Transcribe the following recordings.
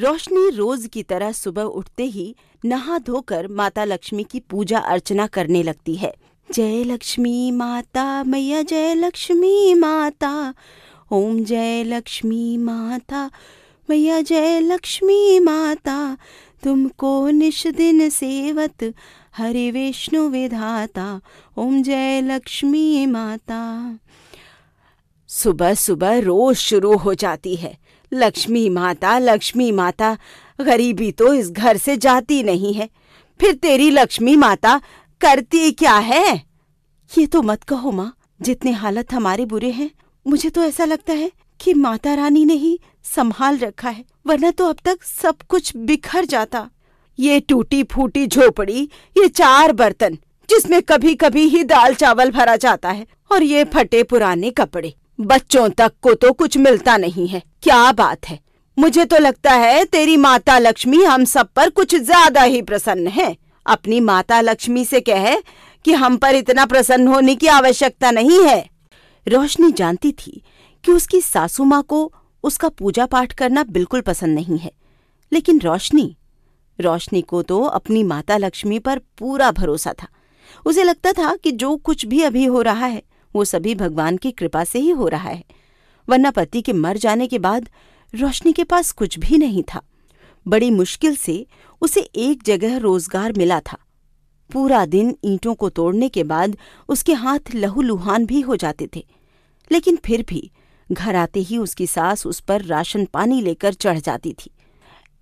रोशनी रोज की तरह सुबह उठते ही नहा धोकर माता लक्ष्मी की पूजा अर्चना करने लगती है। जय लक्ष्मी माता, मैया जय लक्ष्मी माता, ओम जय लक्ष्मी माता, मैया जय लक्ष्मी माता, तुमको निश दिन सेवत, हरे विष्णु विधाता, ओम जय लक्ष्मी माता। सुबह सुबह रोज शुरू हो जाती है। लक्ष्मी माता लक्ष्मी माता, गरीबी तो इस घर से जाती नहीं है। फिर तेरी लक्ष्मी माता करती क्या है? ये तो मत कहो माँ, जितने हालत हमारे बुरे हैं, मुझे तो ऐसा लगता है कि माता रानी ने ही संभाल रखा है, वरना तो अब तक सब कुछ बिखर जाता। ये टूटी फूटी झोपड़ी, ये चार बर्तन, जिसमें कभी कभी ही दाल चावल भरा जाता है, और ये फटे पुराने कपड़े। बच्चों तक को तो कुछ मिलता नहीं है। क्या बात है? मुझे तो लगता है तेरी माता लक्ष्मी हम सब पर कुछ ज़्यादा ही प्रसन्न है। अपनी माता लक्ष्मी से कहे कि हम पर इतना प्रसन्न होने की आवश्यकता नहीं है। रोशनी जानती थी कि उसकी सासू माँ को उसका पूजा पाठ करना बिल्कुल पसंद नहीं है। लेकिन रोशनी रोशनी को तो अपनी माता लक्ष्मी पर पूरा भरोसा था। उसे लगता था कि जो कुछ भी अभी हो रहा है वो सभी भगवान की कृपा से ही हो रहा है। वरना पति के मर जाने के बाद रोशनी के पास कुछ भी नहीं था। बड़ी मुश्किल से उसे एक जगह रोज़गार मिला था। पूरा दिन ईंटों को तोड़ने के बाद उसके हाथ लहूलुहान भी हो जाते थे। लेकिन फिर भी घर आते ही उसकी सास उस पर राशन पानी लेकर चढ़ जाती थी।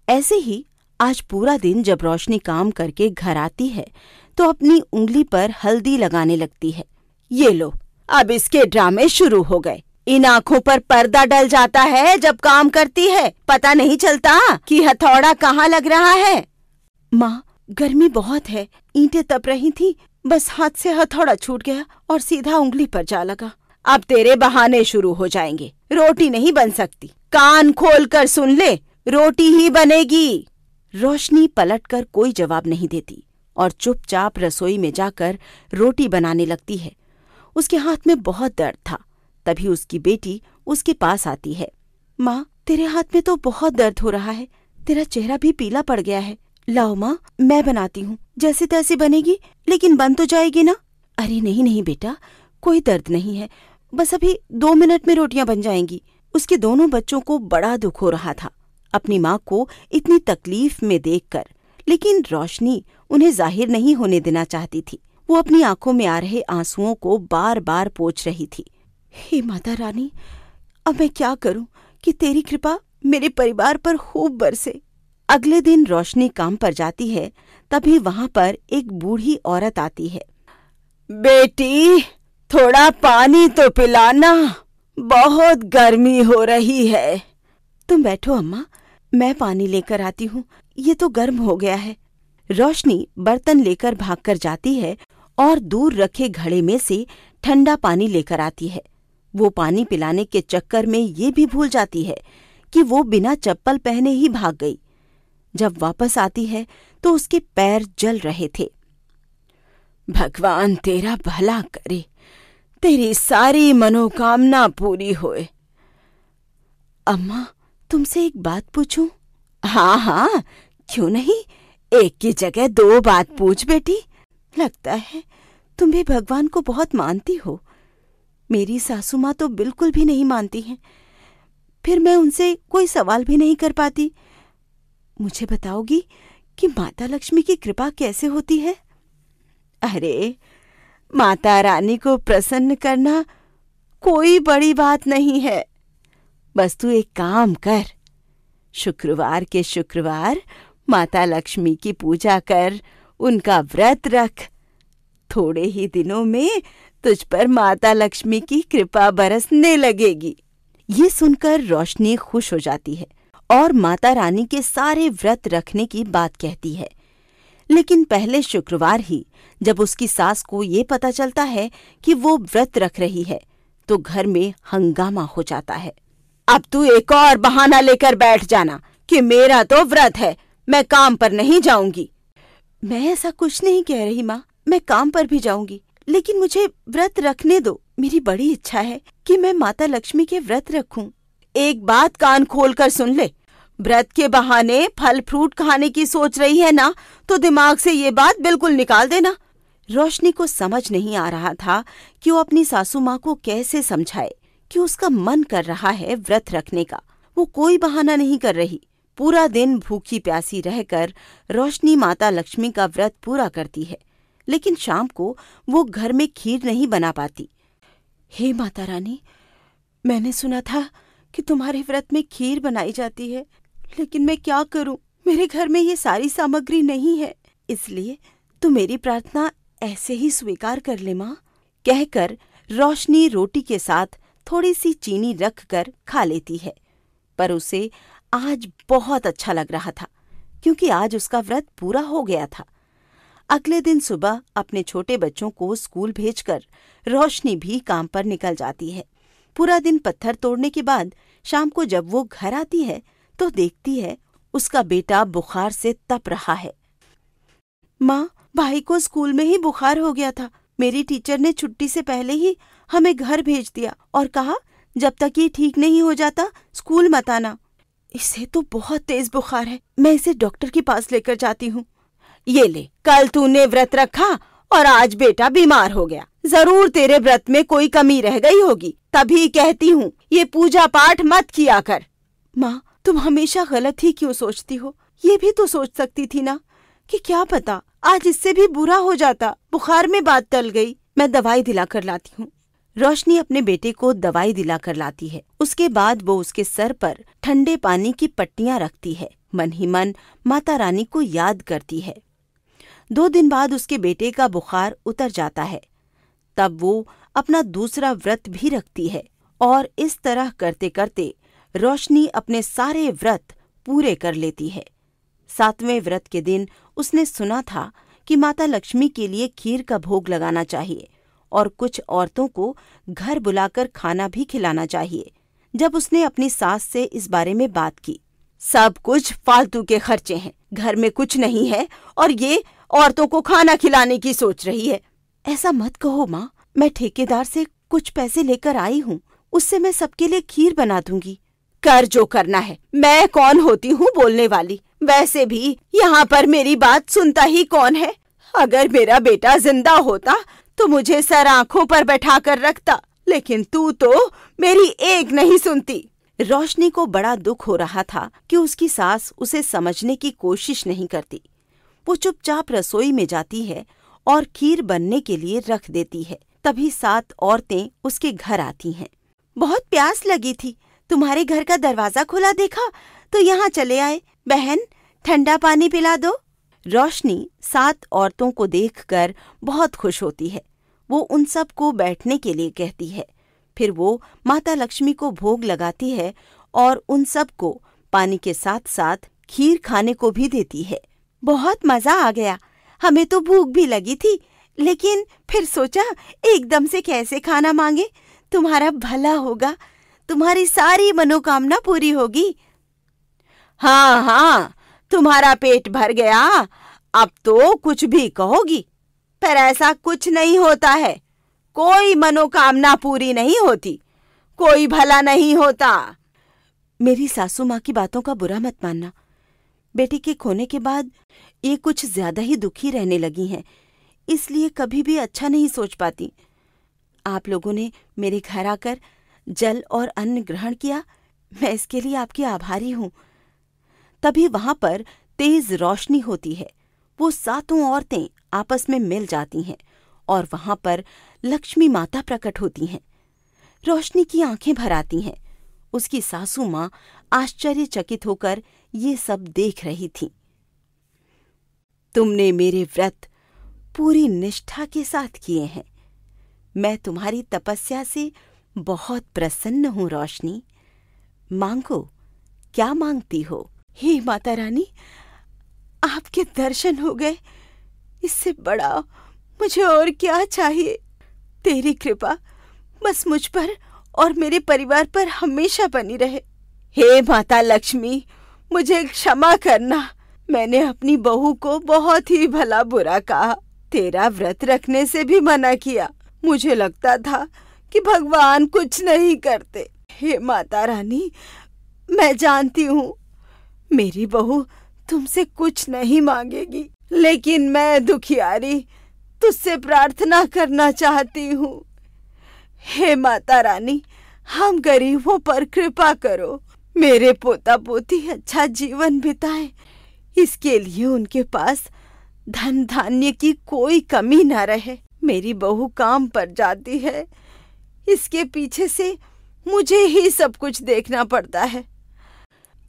ऐसे ही आज पूरा दिन जब रोशनी काम करके घर आती है तो अपनी उंगली पर हल्दी लगाने लगती है। ये लो अब इसके ड्रामे शुरू हो गए। इन आँखों पर पर्दा डल जाता है जब काम करती है। पता नहीं चलता कि हथौड़ा कहाँ लग रहा है। माँ, गर्मी बहुत है। ईंटें तप रही थी। बस हाथ से हथौड़ा छूट गया और सीधा उंगली पर जा लगा। अब तेरे बहाने शुरू हो जाएँगे। रोटी नहीं बन सकती। कान खोल कर सुन ले। रोटी ही बनेगी। रोशनी पलटकर कोई जवाब नहीं देती और चुपचाप रसोई में जाकर रोटी बनाने लगती है। उसके हाथ में बहुत दर्द था। तभी उसकी बेटी उसके पास आती है। माँ, तेरे हाथ में तो बहुत दर्द हो रहा है। तेरा चेहरा भी पीला पड़ गया है। लाओ माँ, मैं बनाती हूँ। जैसे तैसे बनेगी, लेकिन बन तो जाएगी ना। अरे नहीं नहीं बेटा, कोई दर्द नहीं है। बस अभी दो मिनट में रोटियाँ बन जाएँगी। उसके दोनों बच्चों को बड़ा दुख हो रहा था। अपनी माँ को इतनी तकलीफ़ में देखकर। लेकिन रोशनी उन्हें ज़ाहिर नहीं होने देना चाहती थी। वो अपनी आँखों में आ रहे आंसुओं को बार बार पोछ रही थी। हे माता रानी, अब मैं क्या करूँ कि तेरी कृपा मेरे परिवार पर खूब बरसे? अगले दिन रोशनी काम पर जाती है, तभी वहाँ पर एक बूढ़ी औरत आती है। बेटी, थोड़ा पानी तो पिलाना, बहुत गर्मी हो रही है। तुम बैठो अम्मा, मैं पानी लेकर आती हूँ, ये तो गर्म हो गया है। रोशनी बर्तन लेकर भागकर जाती है और दूर रखे घड़े में से ठंडा पानी लेकर आती है। वो पानी पिलाने के चक्कर में ये भी भूल जाती है कि वो बिना चप्पल पहने ही भाग गई। जब वापस आती है तो उसके पैर जल रहे थे। भगवान, तेरा भला करे। तेरी सारी मनोकामना पूरी होए। अम्मा, तुमसे एक बात पूछूँ? हाँ हाँ। क्यों नहीं? एक की जगह दो बात पूछ बेटी। लगता है तुम भी भगवान को बहुत मानती हो। मेरी सासू माँ तो बिल्कुल भी नहीं मानती हैं। फिर मैं उनसे कोई सवाल भी नहीं कर पाती। मुझे बताओगी कि माता लक्ष्मी की कृपा कैसे होती है? अरे, माता रानी को प्रसन्न करना कोई बड़ी बात नहीं है। बस तू एक काम कर। शुक्रवार के शुक्रवार माता लक्ष्मी की पूजा कर। उनका व्रत रख। थोड़े ही दिनों में तुझ पर माता लक्ष्मी की कृपा बरसने लगेगी। ये सुनकर रोशनी खुश हो जाती है और माता रानी के सारे व्रत रखने की बात कहती है। लेकिन पहले शुक्रवार ही जब उसकी सास को ये पता चलता है कि वो व्रत रख रही है तो घर में हंगामा हो जाता है। अब तू एक और बहाना लेकर बैठ जाना कि मेरा तो व्रत है, मैं काम पर नहीं जाऊँगी। मैं ऐसा कुछ नहीं कह रही माँ। मैं काम पर भी जाऊँगी। लेकिन मुझे व्रत रखने दो। मेरी बड़ी इच्छा है कि मैं माता लक्ष्मी के व्रत रखूँ। एक बात कान खोल कर सुन ले। व्रत के बहाने फल फ्रूट खाने की सोच रही है ना? तो दिमाग से ये बात बिल्कुल निकाल देना। रोशनी को समझ नहीं आ रहा था कि वो अपनी सासू माँ को कैसे समझाए, कि उसका मन कर रहा है व्रत रखने का। वो कोई बहाना नहीं कर रही। पूरा दिन भूखी प्यासी रहकर रोशनी माता लक्ष्मी का व्रत पूरा करती है, लेकिन शाम को वो घर में खीर नहीं बना पाती। हे माता रानी, मैंने सुना था कि तुम्हारे व्रत में खीर बनाई जाती है, लेकिन मैं क्या करूँ? मेरे घर में ये सारी सामग्री नहीं है, इसलिए तू मेरी प्रार्थना ऐसे ही स्वीकार कर ले माँ, कहकर रोशनी रोटी के साथ थोड़ी सी चीनी रख कर खा लेती है, पर उसे आज बहुत अच्छा लग रहा था, क्योंकि आज उसका व्रत पूरा हो गया था। अगले दिन सुबह अपने छोटे बच्चों को स्कूल भेजकर रोशनी भी काम पर निकल जाती है। पूरा दिन पत्थर तोड़ने के बाद शाम को जब वो घर आती है तो देखती है उसका बेटा बुखार से तप रहा है। माँ, भाई को स्कूल में ही बुखार हो गया था। मेरी टीचर ने छुट्टी से पहले ही हमें घर भेज दिया और कहा, जब तक ये ठीक नहीं हो जाता, स्कूल मत आना। इसे तो बहुत तेज बुखार है। मैं इसे डॉक्टर के पास लेकर जाती हूँ। ये ले, कल तूने व्रत रखा और आज बेटा बीमार हो गया। ज़रूर तेरे व्रत में कोई कमी रह गई होगी, तभी कहती हूँ, ये पूजा पाठ मत किया कर। माँ, तुम हमेशा गलत ही क्यों सोचती हो? ये भी तो सोच सकती थी ना कि क्या पता आज इससे भी बुरा हो जाता, बुखार में बात टल गई। मैं दवाई दिला कर लाती हूँ। रोशनी अपने बेटे को दवाई दिलाकर लाती है। उसके बाद वो उसके सर पर ठंडे पानी की पट्टियाँ रखती है। मन ही मन माता रानी को याद करती है। दो दिन बाद उसके बेटे का बुखार उतर जाता है। तब वो अपना दूसरा व्रत भी रखती है और इस तरह करते करते रोशनी अपने सारे व्रत पूरे कर लेती है। सातवें व्रत के दिन उसने सुना था कि माता लक्ष्मी के लिए खीर का भोग लगाना चाहिए। और कुछ औरतों को घर बुलाकर खाना भी खिलाना चाहिए। जब उसने अपनी सास से इस बारे में बात की, सब कुछ फालतू के खर्चे हैं। घर में कुछ नहीं है और ये औरतों को खाना खिलाने की सोच रही है। ऐसा मत कहो माँ, मैं ठेकेदार से कुछ पैसे लेकर आई हूँ, उससे मैं सबके लिए खीर बना दूँगी। कर जो करना है, मैं कौन होती हूँ बोलने वाली? वैसे भी यहाँ पर मेरी बात सुनता ही कौन है? अगर मेरा बेटा ज़िंदा होता तो मुझे सर आँखों पर बैठा कर रखता, लेकिन तू तो मेरी एक नहीं सुनती। रोशनी को बड़ा दुख हो रहा था कि उसकी सास उसे समझने की कोशिश नहीं करती। वो चुपचाप रसोई में जाती है और खीर बनने के लिए रख देती है। तभी सात औरतें उसके घर आती हैं। बहुत प्यास लगी थी। तुम्हारे घर का दरवाज़ा खुला देखा? तो यहाँ चले आए। बहन, ठंडा पानी पिला दो। रोशनी सात औरतों को देखकर बहुत खुश होती है। वो उन सबको बैठने के लिए कहती है। फिर वो माता लक्ष्मी को भोग लगाती है और उन सबको पानी के साथ साथ खीर खाने को भी देती है। बहुत मज़ा आ गया। हमें तो भूख भी लगी थी, लेकिन फिर सोचा, एकदम से कैसे खाना मांगे? तुम्हारा भला होगा। तुम्हारी सारी मनोकामना पूरी होगी। हाँ हाँ तुम्हारा पेट भर गया। अब तो कुछ भी कहोगी, पर ऐसा कुछ नहीं होता है। कोई मनोकामना पूरी नहीं होती, कोई भला नहीं होता। मेरी सासू माँ की बातों का बुरा मत मानना। बेटे के खोने के बाद ये कुछ ज़्यादा ही दुखी रहने लगी हैं, इसलिए कभी भी अच्छा नहीं सोच पाती। आप लोगों ने मेरे घर आकर जल और अन्न ग्रहण किया, मैं इसके लिए आपकी आभारी हूँ। तभी वहाँ पर तेज रोशनी होती है। वो सातों औरतें आपस में मिल जाती हैं और वहाँ पर लक्ष्मी माता प्रकट होती हैं। रोशनी की आँखें भर आती हैं। उसकी सासू माँ आश्चर्यचकित होकर ये सब देख रही थी। तुमने मेरे व्रत पूरी निष्ठा के साथ किए हैं। मैं तुम्हारी तपस्या से बहुत प्रसन्न हूँ, रोशनी। मांगो, क्या मांगती हो? हे माता रानी आपके दर्शन हो गए। इससे बड़ा मुझे और क्या चाहिए? तेरी कृपा बस मुझ पर और मेरे परिवार पर हमेशा बनी रहे। हे माता लक्ष्मी, मुझे क्षमा करना। मैंने अपनी बहू को बहुत ही भला बुरा कहा। तेरा व्रत रखने से भी मना किया। मुझे लगता था कि भगवान कुछ नहीं करते। हे माता रानी, मैं जानती हूँ। मेरी बहू तुमसे कुछ नहीं मांगेगी। लेकिन मैं दुखियारी, तुझसे प्रार्थना करना चाहती हूँ। हे माता रानी, हम गरीबों पर कृपा करो। मेरे पोता पोती अच्छा जीवन बिताए। इसके लिए उनके पास धन धान्य की कोई कमी न रहे। मेरी बहू काम पर जाती है। इसके पीछे से मुझे ही सब कुछ देखना पड़ता है।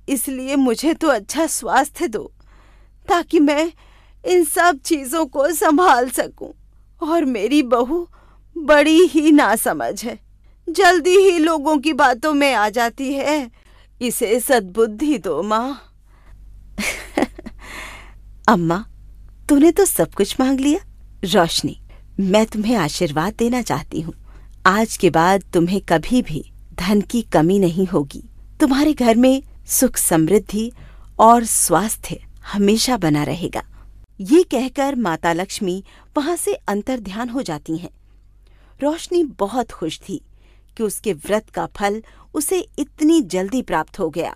इसलिए मुझे तो अच्छा स्वास्थ्य दो, ताकि मैं इन सब चीज़ों को संभाल सकूँ और मेरी बहू बड़ी ही नासमझ है। जल्दी ही लोगों की बातों में आ जाती है। इसे सद्बुद्धि दो, माँ। अम्मा, तूने तो सब कुछ मांग लिया। रोशनी, मैं तुम्हें आशीर्वाद देना चाहती हूँ। आज के बाद तुम्हें कभी भी धन की कमी नहीं होगी। तुम्हारे घर में सुख समृद्धि और स्वास्थ्य हमेशा बना रहेगा। ये कहकर माता लक्ष्मी वहाँ से अंतर ध्यान हो जाती हैं। रोशनी बहुत खुश थी कि उसके व्रत का फल उसे इतनी जल्दी प्राप्त हो गया।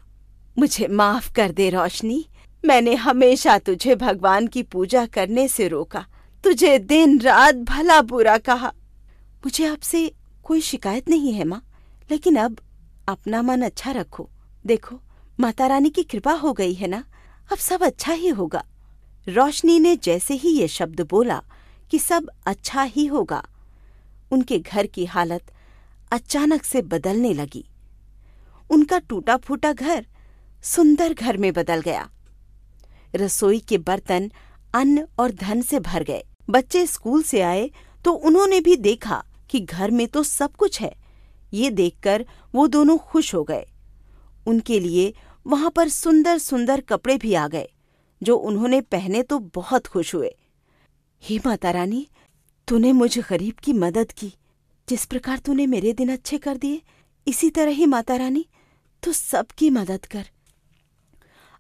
मुझे माफ़ कर दे रोशनी, मैंने हमेशा तुझे भगवान की पूजा करने से रोका, तुझे दिन रात भला बुरा कहा। मुझे आपसे कोई शिकायत नहीं है माँ, लेकिन अब अपना मन अच्छा रखो, देखो। माता रानी की कृपा हो गई है ना? अब सब अच्छा ही होगा। रोशनी ने जैसे ही ये शब्द बोला कि सब अच्छा ही होगा, उनके घर की हालत अचानक से बदलने लगी। उनका टूटा फूटा घर सुंदर घर में बदल गया। रसोई के बर्तन अन्न और धन से भर गए। बच्चे स्कूल से आए तो उन्होंने भी देखा कि घर में तो सब कुछ है। ये देखकर वो दोनों खुश हो गए। उनके लिए वहाँ पर सुंदर सुंदर कपड़े भी आ गए, जो उन्होंने पहने तो बहुत खुश हुए। हे माता रानी, तूने मुझ गरीब की मदद की। जिस प्रकार तूने मेरे दिन अच्छे कर दिए, इसी तरह ही माता रानी, तू सबकी मदद कर।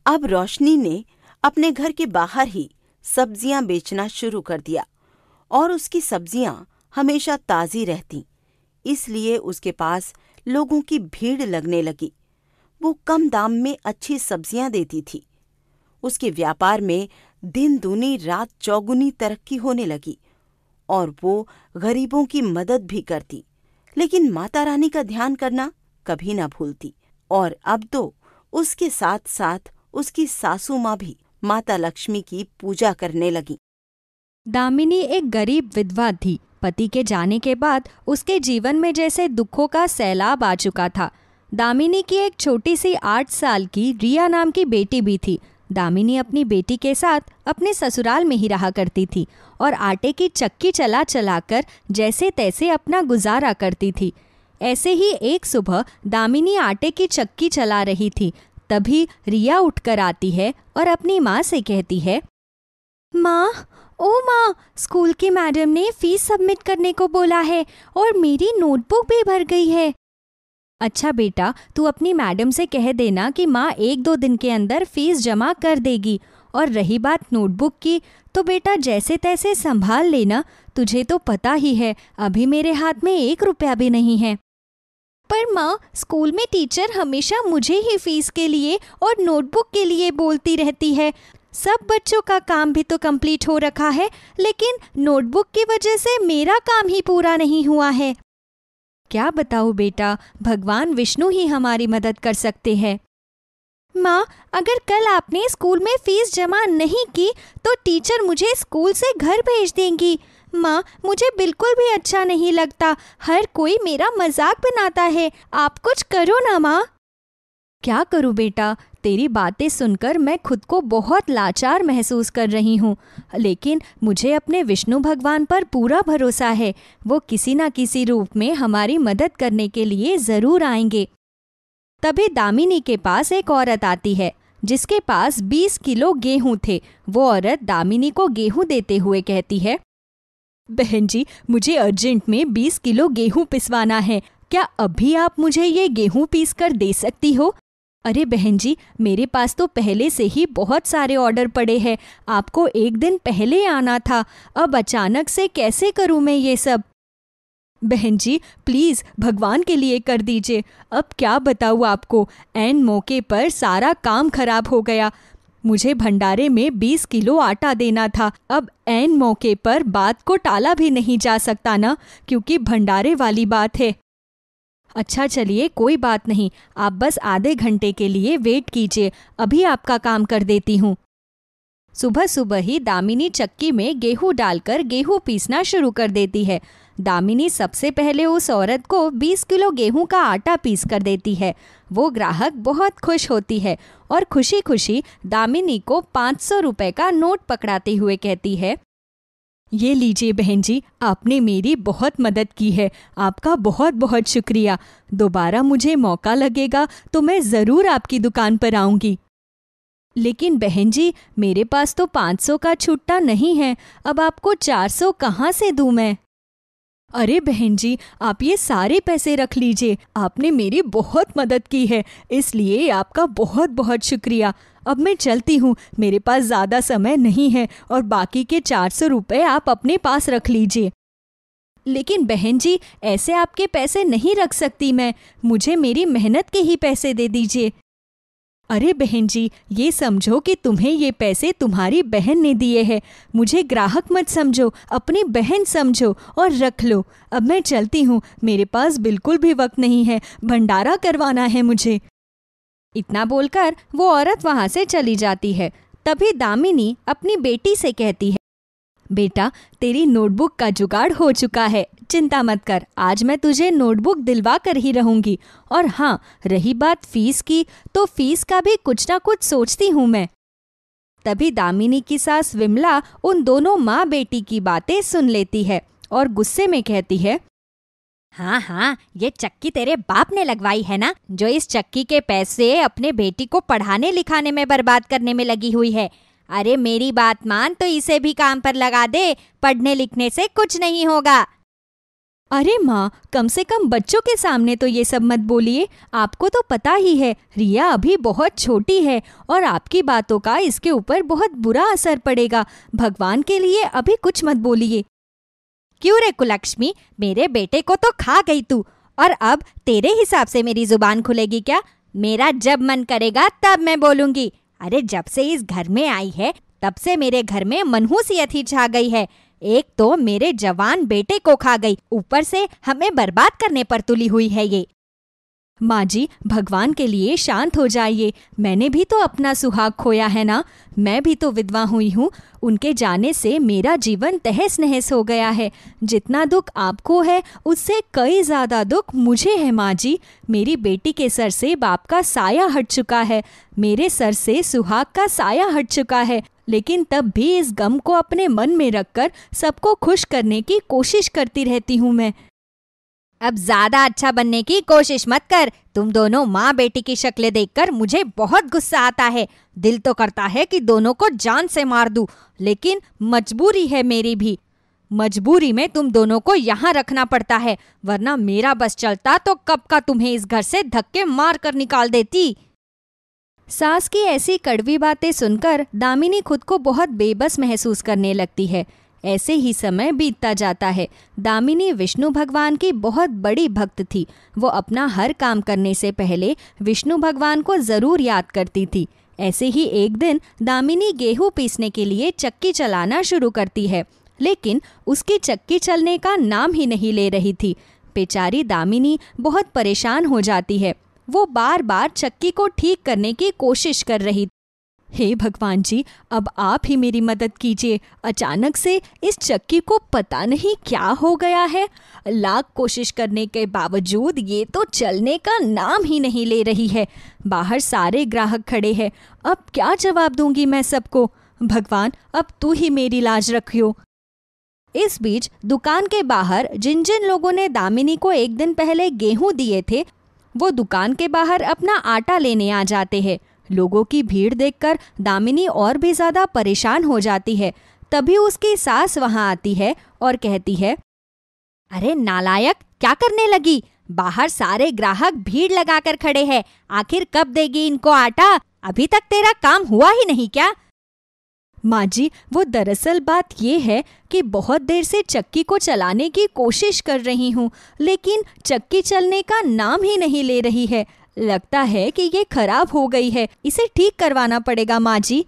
अब रोशनी ने अपने घर के बाहर ही सब्ज़ियाँ बेचना शुरू कर दिया, और उसकी सब्ज़ियाँ हमेशा ताजी रहती, इसलिए उसके पास लोगों की भीड़ लगने लगी। वो कम दाम में अच्छी सब्ज़ियाँ देती थी। उसके व्यापार में दिन दूनी रात चौगुनी तरक्की होने लगी और वो गरीबों की मदद भी करती, लेकिन माता रानी का ध्यान करना कभी ना भूलती। और अब तो उसके साथ साथ उसकी सासू माँ भी माता लक्ष्मी की पूजा करने लगी। दामिनी एक गरीब विधवा थी। पति के जाने के बाद उसके जीवन में जैसे दुखों का सैलाब आ चुका था। दामिनी की एक छोटी सी आठ साल की रिया नाम की बेटी भी थी। दामिनी अपनी बेटी के साथ अपने ससुराल में ही रहा करती थी और आटे की चक्की चला चलाकर जैसे तैसे अपना गुजारा करती थी। ऐसे ही एक सुबह दामिनी आटे की चक्की चला रही थी। तभी रिया उठकर आती है और अपनी माँ से कहती है, माँ, ओ माँ, स्कूल की मैडम ने फ़ीस सबमिट करने को बोला है और मेरी नोटबुक भी भर गई है। अच्छा बेटा, तू अपनी मैडम से कह देना कि माँ एक दो दिन के अंदर फ़ीस जमा कर देगी। और रही बात नोटबुक की तो बेटा जैसे तैसे संभाल लेना, तुझे तो पता ही है, अभी मेरे हाथ में एक रुपया भी नहीं है। पर माँ, स्कूल में टीचर हमेशा मुझे ही फ़ीस के लिए और नोटबुक के लिए बोलती रहती है। सब बच्चों का काम भी तो कंप्लीट हो रखा है, लेकिन नोटबुक की वजह से मेरा काम ही पूरा नहीं हुआ है। क्या बताओ बेटा, भगवान विष्णु ही हमारी मदद कर सकते हैं। माँ, अगर कल आपने स्कूल में फ़ीस जमा नहीं की तो टीचर मुझे स्कूल से घर भेज देंगी। माँ, मुझे बिल्कुल भी अच्छा नहीं लगता। हर कोई मेरा मज़ाक बनाता है। आप कुछ करो ना माँ। क्या करूँ बेटा? तेरी बातें सुनकर मैं खुद को बहुत लाचार महसूस कर रही हूँ। लेकिन मुझे अपने विष्णु भगवान पर पूरा भरोसा है। वो किसी न किसी रूप में हमारी मदद करने के लिए ज़रूर आएँगे। तभी दामिनी के पास एक औरत आती है, जिसके पास 20 किलो गेहूँ थे। वो औरत दामिनी को गेहूँ देते हुए कहती है, बहन जी, मुझे अर्जेंट में 20 किलो गेहूँ पिसवाना है। क्या अभी आप मुझे ये गेहूँ पीस कर दे सकती हो? अरे बहन जी, मेरे पास तो पहले से ही बहुत सारे ऑर्डर पड़े हैं। आपको एक दिन पहले आना था। अब अचानक से कैसे करूँ मैं ये सब? बहन जी, प्लीज़ भगवान के लिए कर दीजिए। अब क्या बताऊँ आपको एन मौके पर सारा काम खराब हो गया। मुझे भंडारे में 20 किलो आटा देना था। अब एन मौके पर बात को टाला भी नहीं जा सकता ना, क्योंकि भंडारे वाली बात है। अच्छा चलिए, कोई बात नहीं। आप बस आधे घंटे के लिए वेट कीजिए। अभी आपका काम कर देती हूँ। सुबह सुबह ही दामिनी चक्की में गेहूँ डालकर गेहूँ पीसना शुरू कर देती है। दामिनी सबसे पहले उस औरत को 20 किलो गेहूँ का आटा पीस कर देती है। वो ग्राहक बहुत खुश होती है और खुशी खुशी दामिनी को 500 रुपए का नोट पकड़ाते हुए कहती है ये लीजिए बहन जी, आपने मेरी बहुत मदद की है। आपका बहुत बहुत शुक्रिया। दोबारा मुझे मौका लगेगा तो मैं ज़रूर आपकी दुकान पर आऊँगी। लेकिन बहन जी, मेरे पास तो 500 का छुट्टा नहीं है। अब आपको 400 कहाँ से दूँ मैं? अरे बहन जी, आप ये सारे पैसे रख लीजिए। आपने मेरी बहुत मदद की है, इसलिए आपका बहुत बहुत शुक्रिया। अब मैं चलती हूँ, मेरे पास ज़्यादा समय नहीं है और बाकी के चार सौ रुपये आप अपने पास रख लीजिए। लेकिन बहन जी, ऐसे आपके पैसे नहीं रख सकती मैं। मुझे मेरी मेहनत के ही पैसे दे दीजिए। अरे बहन जी, ये समझो कि तुम्हें ये पैसे तुम्हारी बहन ने दिए हैं। मुझे ग्राहक मत समझो, अपनी बहन समझो और रख लो। अब मैं चलती हूँ, मेरे पास बिल्कुल भी वक्त नहीं है, भंडारा करवाना है मुझे। इतना बोलकर वो औरत वहाँ से चली जाती है। तभी दामिनी अपनी बेटी से कहती है बेटा, तेरी नोटबुक का जुगाड़ हो चुका है। चिंता मत कर, आज मैं तुझे नोटबुक दिलवा कर ही रहूँगी। और हाँ रही बात फ़ीस की तो फ़ीस का भी कुछ ना कुछ सोचती हूँ मैं। तभी दामिनी की सास विमला उन दोनों माँ बेटी की बातें सुन लेती है और गुस्से में कहती है हाँ हाँ ये चक्की तेरे बाप ने लगवाई है ना, जो इस चक्की के पैसे अपने बेटी को पढ़ाने लिखाने में बर्बाद करने में लगी हुई है। अरे मेरी बात मान तो इसे भी काम पर लगा दे, पढ़ने लिखने से कुछ नहीं होगा। अरे माँ, कम से कम बच्चों के सामने तो ये सब मत बोलिए। आपको तो पता ही है, रिया अभी बहुत छोटी है और आपकी बातों का इसके ऊपर बहुत बुरा असर पड़ेगा। भगवान के लिए अभी कुछ मत बोलिए। क्यों रे कुलक्ष्मी? मेरे बेटे को तो खा गई तू। और अब तेरे हिसाब से मेरी ज़ुबान खुलेगी क्या? मेरा जब मन करेगा तब मैं बोलूँगी। अरे जब से इस घर में आई है, तब से मेरे घर में मनहूसियत ही छा गई है। एक तो मेरे जवान बेटे को खा गई, ऊपर से हमें बर्बाद करने पर तुली हुई है ये। माँ जी, भगवान के लिए शांत हो जाइए। मैंने भी तो अपना सुहाग खोया है ना? मैं भी तो विधवा हुई हूँ। उनके जाने से मेरा जीवन तहस नहस हो गया है। जितना दुख आपको है, उससे कई ज़्यादा दुख मुझे है माँ जी। मेरी बेटी के सर से बाप का साया हट चुका है। मेरे सर से सुहाग का साया हट चुका है। लेकिन तब भी इस गम को अपने मन में रखकर सबको खुश करने की कोशिश करती रहती हूँ मैं। अब ज़्यादा अच्छा बनने की कोशिश मत कर। तुम दोनों माँ बेटी की शक्लें देखकर मुझे बहुत गुस्सा आता है। दिल तो करता है कि दोनों को जान से मार दूँ, लेकिन मजबूरी है मेरी भी। मजबूरी में तुम दोनों को यहाँ रखना पड़ता है वरना मेरा बस चलता तो कब का तुम्हें इस घर से धक्के मार कर निकाल देती। सास की ऐसी कड़वी बातें सुनकर दामिनी खुद को बहुत बेबस महसूस करने लगती है। ऐसे ही समय बीतता जाता है। दामिनी विष्णु भगवान की बहुत बड़ी भक्त थी। वो अपना हर काम करने से पहले विष्णु भगवान को ज़रूर याद करती थी। ऐसे ही एक दिन दामिनी गेहूँ पीसने के लिए चक्की चलाना शुरू करती है, लेकिन उसकी चक्की चलने का नाम ही नहीं ले रही थी। बेचारी दामिनी बहुत परेशान हो जाती है। वो बार बार चक्की को ठीक करने की कोशिश कर रही हे भगवान जी, अब आप ही मेरी मदद कीजिए। अचानक से इस चक्की को पता नहीं क्या हो गया है। लाख कोशिश करने के बावजूद ये तो चलने का नाम ही नहीं ले रही है। बाहर सारे ग्राहक खड़े हैं। अब क्या जवाब दूँगी मैं सबको? भगवान, अब तू ही मेरी लाज रखियो। इस बीच दुकान के बाहर जिन जिन लोगों ने दामिनी को एक दिन पहले गेहूँ दिए थे, वो दुकान के बाहर अपना आटा लेने आ जाते हैं। लोगों की भीड़ देखकर दामिनी और भी ज़्यादा परेशान हो जाती है। तभी उसकी सास वहाँ आती है और कहती है, अरे नालायक, क्या करने लगी? बाहर सारे ग्राहक भीड़ लगाकर खड़े हैं। आखिर कब देगी इनको आटा? अभी तक तेरा काम हुआ ही नहीं क्या? माँ जी, वो दरअसल बात ये है कि बहुत देर से चक्की को चलाने की कोशिश कर रही हूँ, लेकिन चक्की चलने का नाम ही नहीं ले रही है। लगता है कि ये खराब हो गई है। इसे ठीक करवाना पड़ेगा माँ जी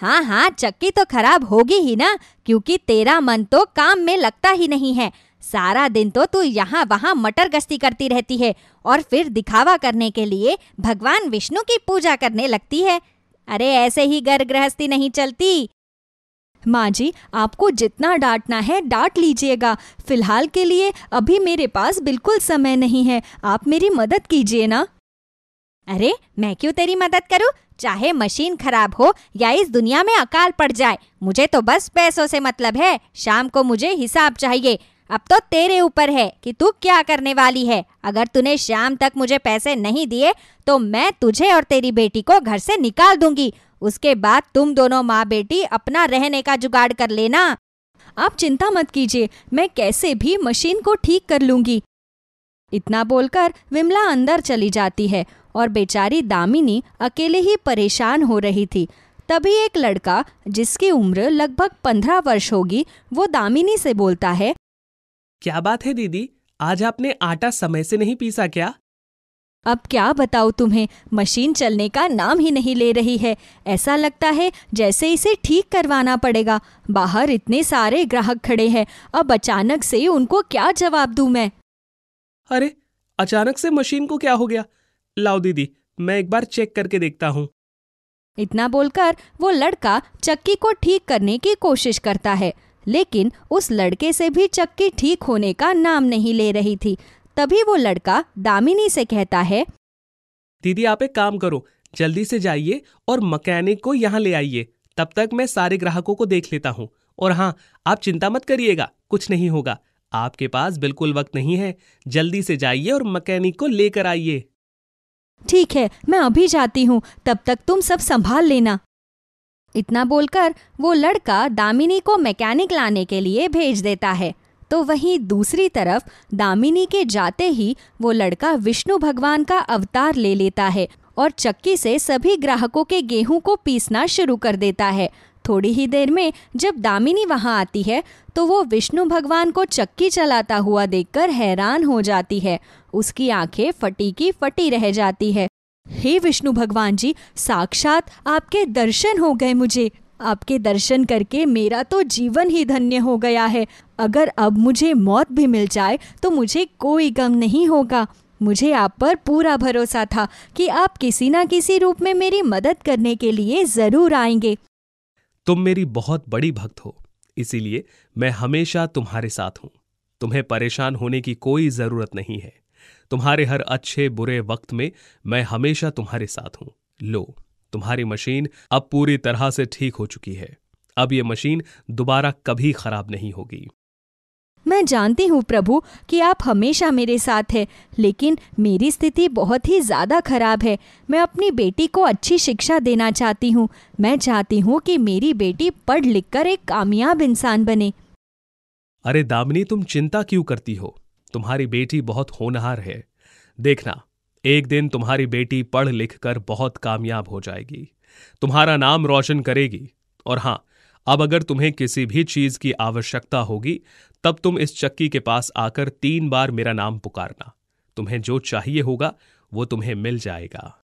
हाँ हाँ चक्की तो खराब होगी ही ना, क्योंकि तेरा मन तो काम में लगता ही नहीं है। सारा दिन तो तू यहाँ वहाँ मटर गश्ती करती रहती है, और फिर दिखावा करने के लिए भगवान विष्णु की पूजा करने लगती है। अरे, ऐसे ही घर गृहस्थी नहीं चलती। माँ जी, आपको जितना डांटना है, डांट लीजिएगा। फ़िलहाल के लिए अभी मेरे पास बिल्कुल समय नहीं है। आप मेरी मदद कीजिए ना। अरे, मैं क्यों तेरी मदद करूँ? चाहे मशीन खराब हो या इस दुनिया में अकाल पड़ जाए, मुझे तो बस पैसों से मतलब है। शाम को मुझे हिसाब चाहिए। अब तो तेरे ऊपर है कि तू क्या करने वाली है। अगर तूने शाम तक मुझे पैसे नहीं दिए तो मैं तुझे और तेरी बेटी को घर से निकाल दूँगी। उसके बाद तुम दोनों माँ बेटी अपना रहने का जुगाड़ कर लेना। आप चिंता मत कीजिए, मैं कैसे भी मशीन को ठीक कर लूँगी। इतना बोलकर विमला अंदर चली जाती है और बेचारी दामिनी अकेले ही परेशान हो रही थी। तभी एक लड़का, जिसकी उम्र लगभग पंद्रह वर्ष होगी, वो दामिनी से बोलता है, क्या बात है दीदी? आज आपने आटा समय से नहीं पीसा क्या? अब क्या बताओ तुम्हें? मशीन चलने का नाम ही नहीं ले रही है। ऐसा लगता है जैसे इसे ठीक करवाना पड़ेगा। बाहर इतने सारे ग्राहक खड़े हैं। अब अचानक से उनको क्या जवाब दूँ मैं? अरे अचानक से मशीन को क्या हो गया? लाओ दीदी मैं एक बार चेक करके देखता हूँ। इतना बोलकर वो लड़का चक्की को ठीक करने की कोशिश करता है। लेकिन उस लड़के से भी चक्की ठीक होने का नाम नहीं ले रही थी। तभी वो लड़का दामिनी से कहता है दीदी आप एक काम करो जल्दी से जाइए और मकैनिक को यहाँ ले आइए। तब तक मैं सारे ग्राहकों को देख लेता हूँ। और हाँ आप चिंता मत करिएगा कुछ नहीं होगा। आपके पास बिल्कुल वक्त नहीं है। जल्दी से जाइए और मकैनिक को लेकर आइए। ठीक है मैं अभी जाती हूँ। तब तक तुम सब संभाल लेना। इतना बोलकर वो लड़का दामिनी को मैकेनिक लाने के लिए भेज देता है। तो वहीं दूसरी तरफ़ दामिनी के जाते ही वो लड़का विष्णु भगवान का अवतार ले लेता है और चक्की से सभी ग्राहकों के गेहूँ को पीसना शुरू कर देता है। थोड़ी ही देर में जब दामिनी वहाँ आती है तो वो विष्णु भगवान को चक्की चलाता हुआ देखकर हैरान हो जाती है। उसकी आँखें फटी की फटी रह जाती है। हे विष्णु भगवान जी, साक्षात आपके दर्शन हो गए मुझे। आपके दर्शन करके मेरा तो जीवन ही धन्य हो गया है। अगर अब मुझे मौत भी मिल जाए तो मुझे कोई गम नहीं होगा। मुझे आप पर पूरा भरोसा था कि आप किसी ना किसी रूप में मेरी मदद करने के लिए ज़रूर आएँगे। तुम मेरी बहुत बड़ी भक्त हो, इसीलिए मैं हमेशा तुम्हारे साथ हूँ। तुम्हें परेशान होने की कोई ज़रूरत नहीं है। तुम्हारे हर अच्छे बुरे वक्त में मैं हमेशा तुम्हारे साथ हूँ। लो। तुम्हारी मशीन अब पूरी तरह से ठीक हो चुकी है। अब ये मशीन दोबारा कभी खराब नहीं होगी। मैं जानती हूँ प्रभु कि आप हमेशा मेरे साथ हैं लेकिन मेरी स्थिति बहुत ही ज़्यादा खराब है। मैं अपनी बेटी को अच्छी शिक्षा देना चाहती हूँ। मैं चाहती हूँ कि मेरी बेटी पढ़ लिख कर एक कामयाब इंसान बने। अरे दामिनी तुम चिंता क्यों करती हो? तुम्हारी बेटी बहुत होनहार है। देखना एक दिन तुम्हारी बेटी पढ़ लिख कर बहुत कामयाब हो जाएगी। तुम्हारा नाम रोशन करेगी। और हाँ, अब अगर तुम्हें किसी भी चीज़ की आवश्यकता होगी, तब तुम इस चक्की के पास आकर तीन बार मेरा नाम पुकारना। तुम्हें जो चाहिए होगा, वो तुम्हें मिल जाएगा।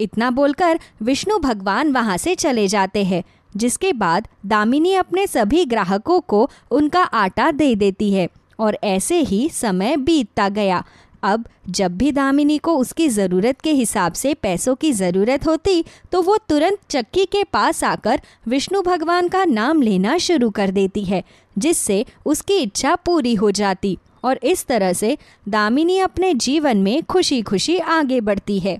इतना बोलकर विष्णु भगवान वहाँ से चले जाते हैं, जिसके बाद दामिनी अपने सभी ग्राहकों को उनका आटा दे देती है और ऐसे ही समय बीतता गया। अब जब भी दामिनी को उसकी ज़रूरत के हिसाब से पैसों की ज़रूरत होती तो वो तुरंत चक्की के पास आकर विष्णु भगवान का नाम लेना शुरू कर देती है, जिससे उसकी इच्छा पूरी हो जाती। और इस तरह से दामिनी अपने जीवन में खुशी खुशी आगे बढ़ती है।